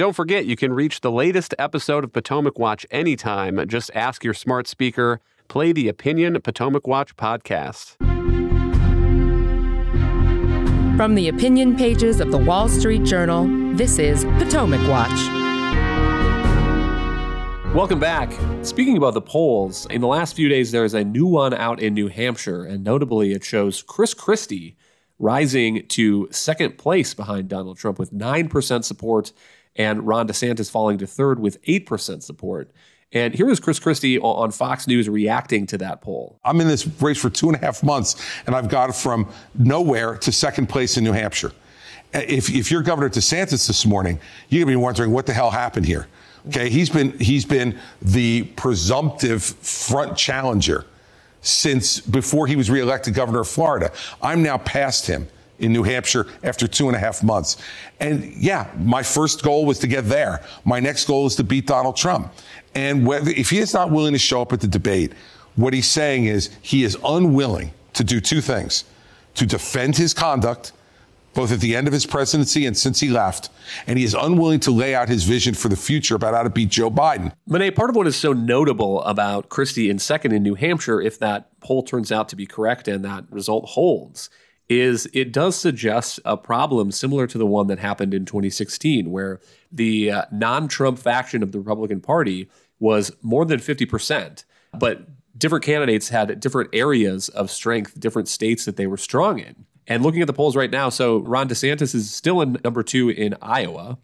Don't forget, you can reach the latest episode of Potomac Watch anytime. Just ask your smart speaker, play the Opinion Potomac Watch podcast. From the opinion pages of the Wall Street Journal, this is Potomac Watch. Welcome back. Speaking about the polls, in the last few days, there is a new one out in New Hampshire, and notably, it shows Chris Christie rising to second place behind Donald Trump with 9% support, and Ron DeSantis falling to third with 8% support. And here is Chris Christie on Fox News reacting to that poll. I'm in this race for two and a half months, and I've gone from nowhere to second place in New Hampshire. If, if you're Governor DeSantis this morning, you're gonna be wondering what the hell happened here. Okay, he's been he's been the presumptive front challenger since before he was reelected governor of Florida. I'm now past him in New Hampshire after two and a half months. And yeah, my first goal was to get there. My next goal is to beat Donald Trump. And whether, if he is not willing to show up at the debate, what he's saying is he is unwilling to do two things to defend his conduct, both at the end of his presidency and since he left, and he is unwilling to lay out his vision for the future about how to beat Joe Biden. Mene, part of what is so notable about Christie in second in New Hampshire, if that poll turns out to be correct and that result holds, is it does suggest a problem similar to the one that happened in 2016, where the uh, non Trump faction of the Republican Party was more than 50%, but different candidates had different areas of strength, different states that they were strong in. And looking at the polls right now, so Ron DeSantis is still in number two in Iowa.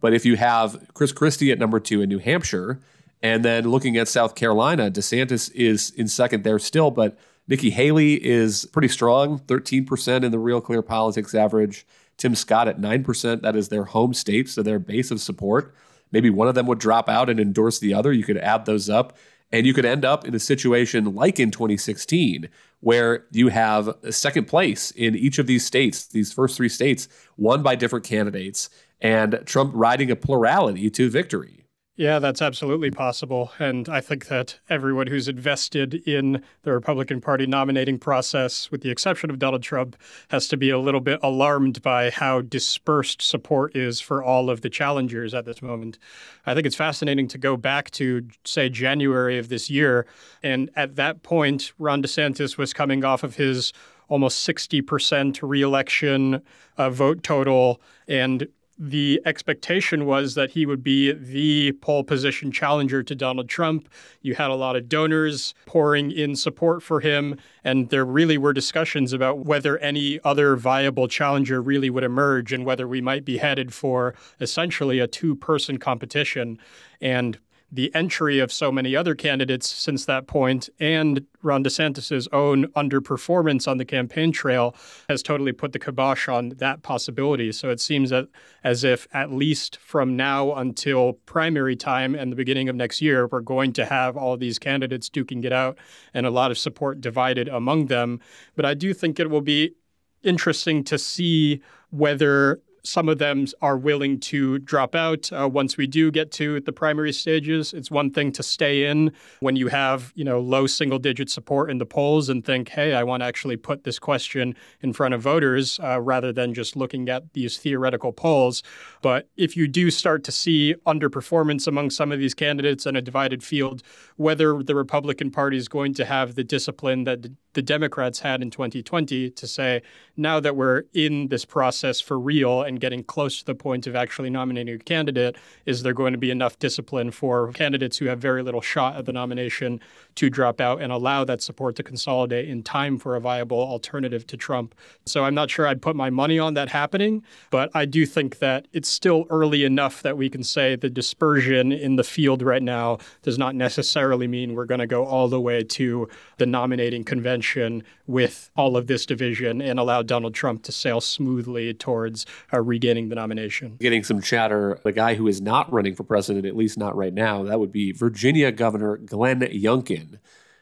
But if you have Chris Christie at number two in New Hampshire, and then looking at South Carolina, DeSantis is in second there still, but Nikki Haley is pretty strong, 13% in the Real Clear Politics average. Tim Scott at 9%. That is their home state, so their base of support. Maybe one of them would drop out and endorse the other. You could add those up. And you could end up in a situation like in 2016, where you have a second place in each of these states, these first three states, won by different candidates, and Trump riding a plurality to victory. Yeah, that's absolutely possible. And I think that everyone who's invested in the Republican Party nominating process, with the exception of Donald Trump, has to be a little bit alarmed by how dispersed support is for all of the challengers at this moment. I think it's fascinating to go back to, say, January of this year. And at that point, Ron DeSantis was coming off of his almost 60% reelection uh, vote total. And the expectation was that he would be the pole position challenger to Donald Trump. You had a lot of donors pouring in support for him, and there really were discussions about whether any other viable challenger really would emerge and whether we might be headed for essentially a two person competition. And the entry of so many other candidates since that point and Ron DeSantis' own underperformance on the campaign trail has totally put the kibosh on that possibility. So it seems that as if at least from now until primary time and the beginning of next year, we're going to have all these candidates duking it out and a lot of support divided among them. But I do think it will be interesting to see whether some of them are willing to drop out uh, once we do get to the primary stages. It's one thing to stay in when you have, you know, low single digit support in the polls and think, hey, I want to actually put this question in front of voters uh, rather than just looking at these theoretical polls. But if you do start to see underperformance among some of these candidates in a divided field, whether the Republican Party is going to have the discipline that the Democrats had in 2020 to say, now that we're in this process for real and getting close to the point of actually nominating a candidate, is there going to be enough discipline for candidates who have very little shot at the nomination to drop out and allow that support to consolidate in time for a viable alternative to Trump? So I'm not sure I'd put my money on that happening, but I do think that it's still early enough that we can say the dispersion in the field right now does not necessarily mean we're going to go all the way to the nominating convention with all of this division and allow Donald Trump to sail smoothly towards uh, regaining the nomination. Getting some chatter, the guy who is not running for president, at least not right now, that would be Virginia Governor Glenn Youngkin.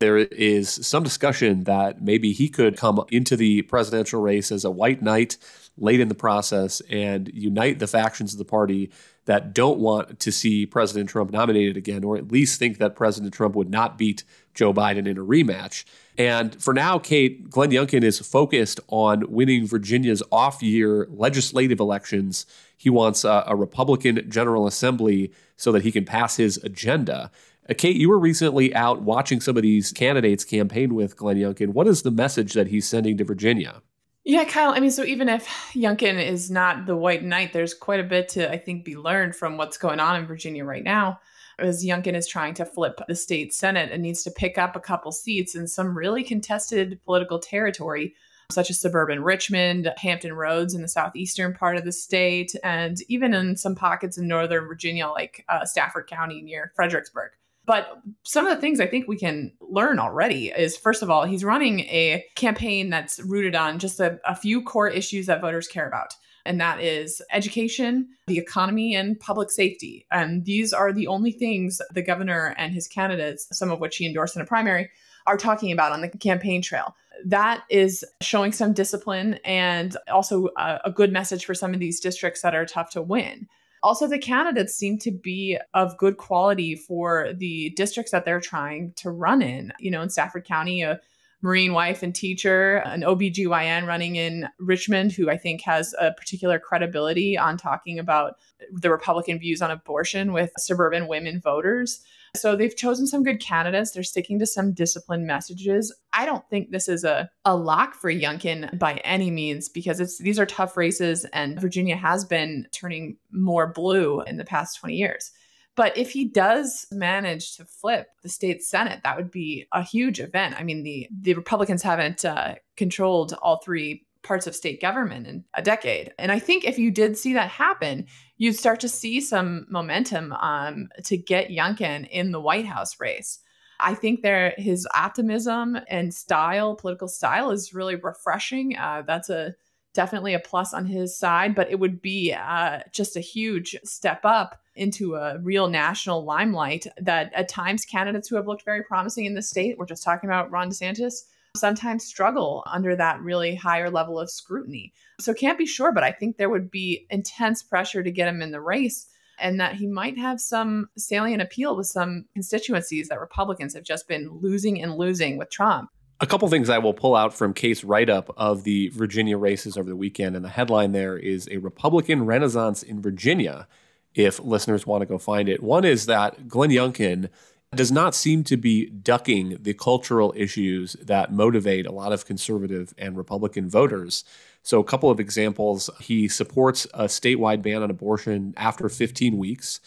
There is some discussion that maybe he could come into the presidential race as a white knight late in the process and unite the factions of the party that don't want to see President Trump nominated again, or at least think that President Trump would not beat Joe Biden in a rematch. And for now, Kate, Glenn Youngkin is focused on winning Virginia's off year legislative elections. he wants a, a Republican General Assembly so that he can pass his agenda. Uh, Kate, you were recently out watching some of these candidates campaign with Glenn Youngkin. What is the message that he's sending to Virginia? Yeah, Kyle. I mean, so even if Youngkin is not the white knight, there's quite a bit to, I think, be learned from what's going on in Virginia right now. As Youngkin is trying to flip the state Senate and needs to pick up a couple seats in some really contested political territory, such as suburban Richmond, Hampton Roads in the southeastern part of the state, and even in some pockets in northern Virginia, like uh, Stafford County near Fredericksburg. But some of the things I think we can learn already is first of all, he's running a campaign that's rooted on just a, a few core issues that voters care about and that is education, the economy, and public safety. And these are the only things the governor and his candidates, some of which he endorsed in a primary, are talking about on the campaign trail. That is showing some discipline and also a, a good message for some of these districts that are tough to win. Also, the candidates seem to be of good quality for the districts that they're trying to run in. You know, in Stafford County, a Marine wife and teacher, an OBGYN running in Richmond, who I think has a particular credibility on talking about the Republican views on abortion with suburban women voters. So they've chosen some good candidates. They're sticking to some disciplined messages. I don't think this is a, a lock for Youngkin by any means because it's these are tough races and Virginia has been turning more blue in the past 20 years. But if he does manage to flip the state senate, that would be a huge event. I mean, the the Republicans haven't uh, controlled all three parts of state government in a decade. And I think if you did see that happen, you'd start to see some momentum um, to get Youngkin in the White House race. I think there his optimism and style, political style, is really refreshing. Uh, that's a definitely a plus on his side, but it would be uh, just a huge step up into a real national limelight. That at times candidates who have looked very promising in the state, we're just talking about Ron DeSantis, sometimes struggle under that really higher level of scrutiny. So can't be sure, but I think there would be intense pressure to get him in the race and that he might have some salient appeal with some constituencies that Republicans have just been losing and losing with Trump. A couple things I will pull out from Kate's write up of the Virginia races over the weekend. And the headline there is A Republican Renaissance in Virginia, if listeners want to go find it. One is that Glenn Youngkin does not seem to be ducking the cultural issues that motivate a lot of conservative and Republican voters. So, a couple of examples he supports a statewide ban on abortion after 15 weeks.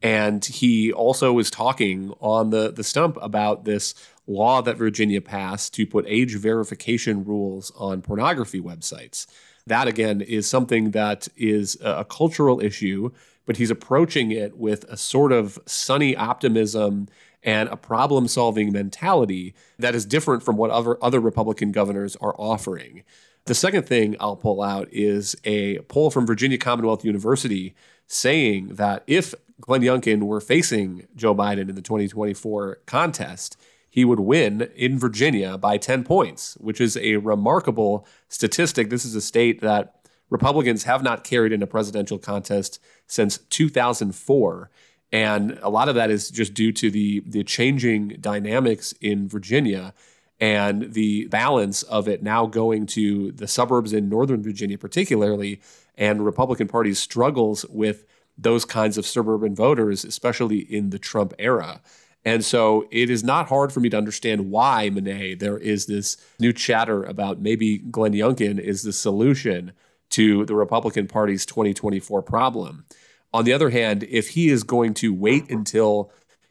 And he also was talking on the, the stump about this law that Virginia passed to put age verification rules on pornography websites. That, again, is something that is a cultural issue, but he's approaching it with a sort of sunny optimism and a problem solving mentality that is different from what other, other Republican governors are offering. The second thing I'll pull out is a poll from Virginia Commonwealth University saying that if Glenn Youngkin were facing Joe Biden in the 2024 contest, he would win in Virginia by 10 points, which is a remarkable statistic. This is a state that Republicans have not carried in a presidential contest since 2004. And a lot of that is just due to the the changing dynamics in Virginia and the balance of it now going to the suburbs in Northern Virginia, particularly, and Republican Party struggles with those kinds of suburban voters, especially in the Trump era. And so it is not hard for me to understand why, Mene, there is this new chatter about maybe Glenn Youngkin is the solution to the Republican Party's 2024 problem. On the other hand, if he is going to wait until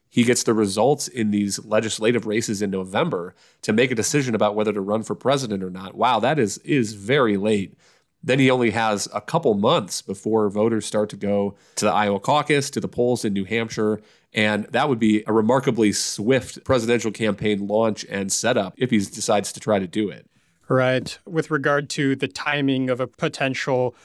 he gets the results in these legislative races in November to make a decision about whether to run for president or not, wow, that is is very late. Then he only has a couple months before voters start to go to the Iowa caucus, to the polls in New Hampshire, and that would be a remarkably swift presidential campaign launch and setup if he decides to try to do it. Right. With regard to the timing of a potential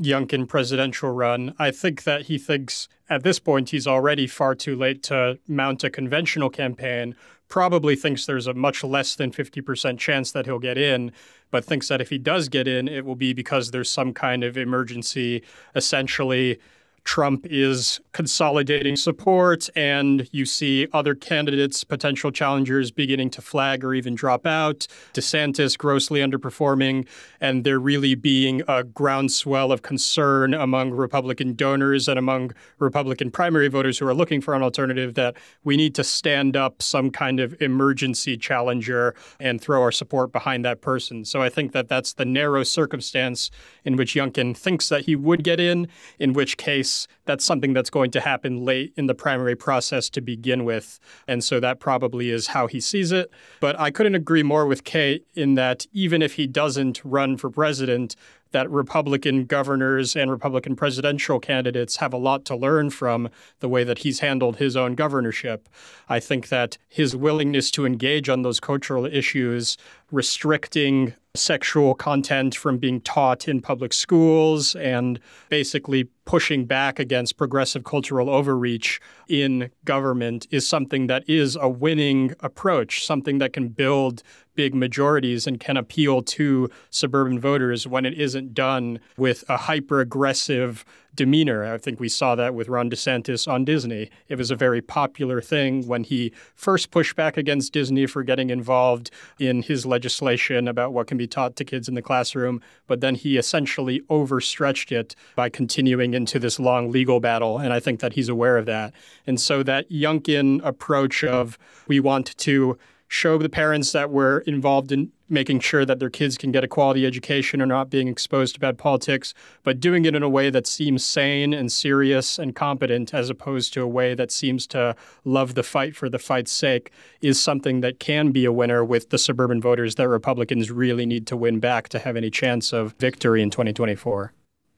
Youngkin presidential run. I think that he thinks at this point he's already far too late to mount a conventional campaign. Probably thinks there's a much less than 50% chance that he'll get in, but thinks that if he does get in, it will be because there's some kind of emergency, essentially Trump is consolidating support, and you see other candidates, potential challengers, beginning to flag or even drop out. DeSantis grossly underperforming, and there really being a groundswell of concern among Republican donors and among Republican primary voters who are looking for an alternative that we need to stand up some kind of emergency challenger and throw our support behind that person. So I think that that's the narrow circumstance in which Youngkin thinks that he would get in, in which case that's something that's going to happen late in the primary process to begin with. And so that probably is how he sees it. But I couldn't agree more with Kate in that even if he doesn't run for president, that Republican governors and Republican presidential candidates have a lot to learn from the way that he's handled his own governorship. I think that his willingness to engage on those cultural issues, restricting sexual content from being taught in public schools and basically pushing back against progressive cultural overreach in government is something that is a winning approach, something that can build big majorities and can appeal to suburban voters when it isn't done with a hyper aggressive demeanor. I think we saw that with Ron DeSantis on Disney. It was a very popular thing when he first pushed back against Disney for getting involved in his legislation about what can be taught to kids in the classroom, but then he essentially overstretched it by continuing into this long legal battle. And I think that he's aware of that. And so that Youngkin approach of we want to show the parents that we're involved in making sure that their kids can get a quality education or not being exposed to bad politics, but doing it in a way that seems sane and serious and competent as opposed to a way that seems to love the fight for the fight's sake is something that can be a winner with the suburban voters that Republicans really need to win back to have any chance of victory in 2024.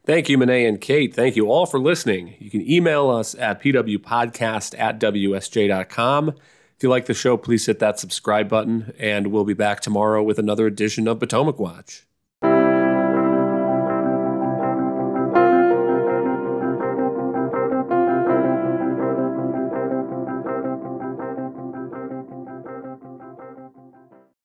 Thank you, Mene and Kate. Thank you all for listening. You can email us at pwpodcast at wsj.com. If you like the show, please hit that subscribe button, and we'll be back tomorrow with another edition of Potomac Watch.